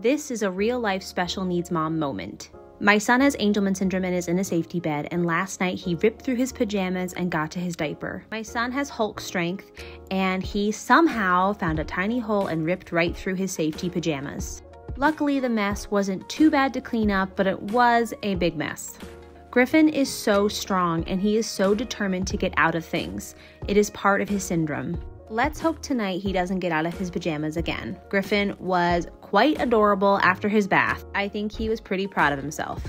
This is a real life special needs mom moment. My son has Angelman syndrome and is in a safety bed, and last night he ripped through his pajamas and got to his diaper. My son has Hulk strength, and he somehow found a tiny hole and ripped right through his safety pajamas. Luckily, the mess wasn't too bad to clean up, but it was a big mess. Griffin is so strong and he is so determined to get out of things. It is part of his syndrome. Let's hope tonight he doesn't get out of his pajamas again. Griffin was quite adorable after his bath. I think he was pretty proud of himself.